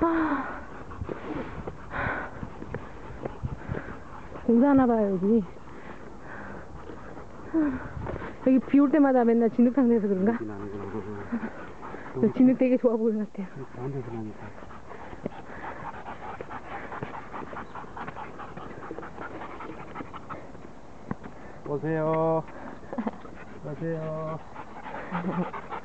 아. 공사하나 봐요 여기. 여기 비 올 때마다 맨날 진흙탕 내서 그런가? 진흙 되게 좋아 보이는 것 같아요. 보세요. 보세요. Thank you.